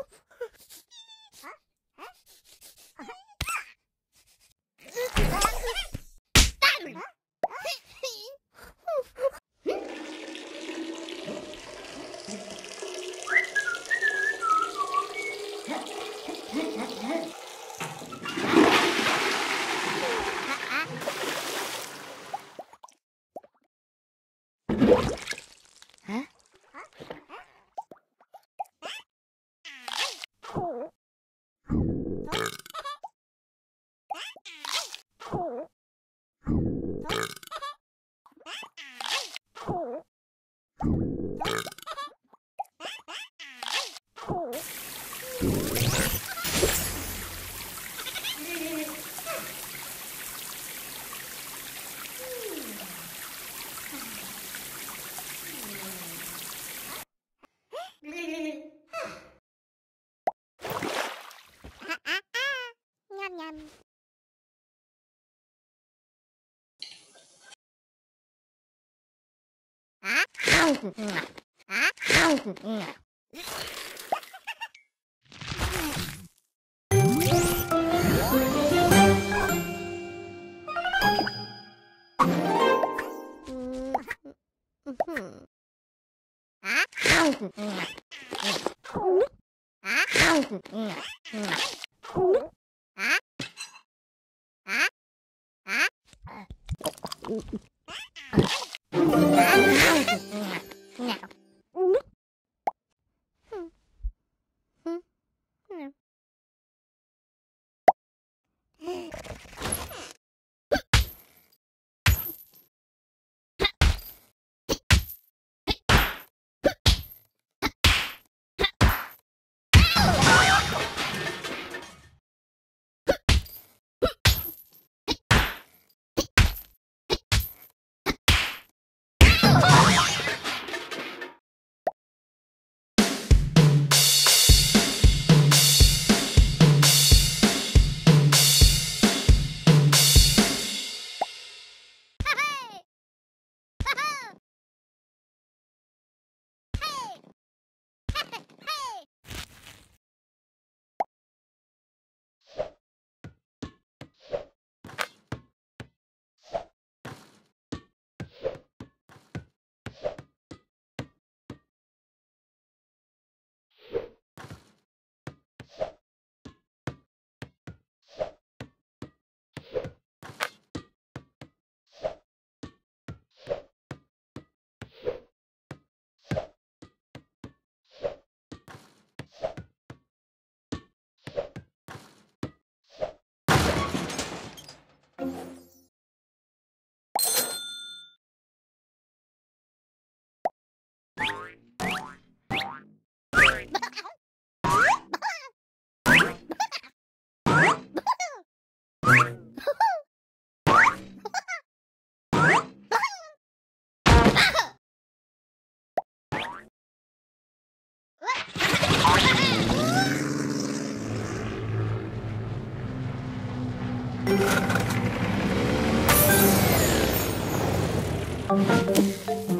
Nham nham. ah Mm-hmm. Música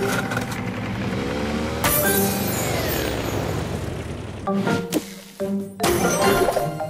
Thank you.